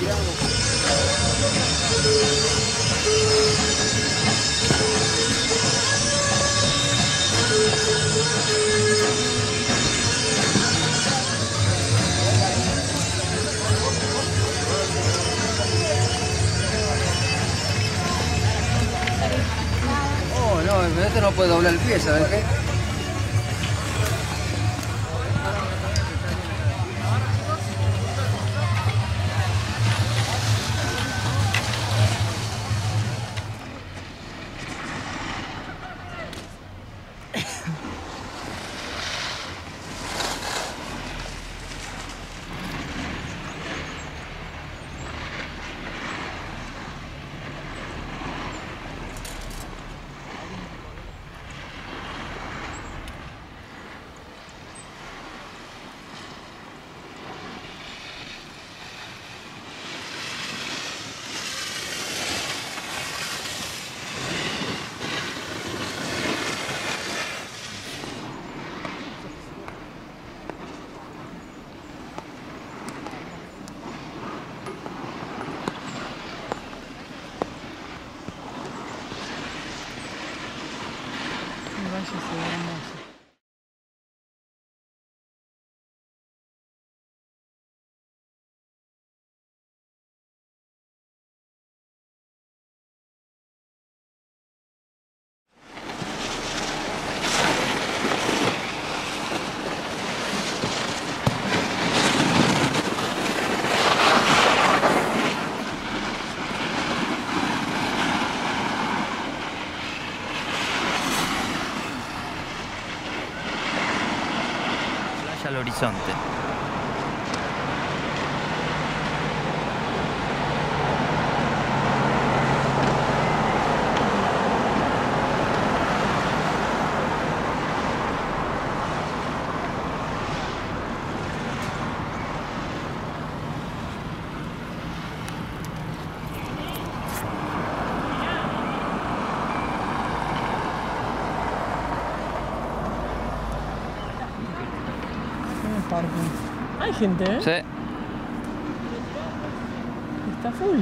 Oh, no, este no puede doblar el pie, ¿sabes qué? El valle よりちんって。Parking. Hay gente, ¿eh? Sí. Está full.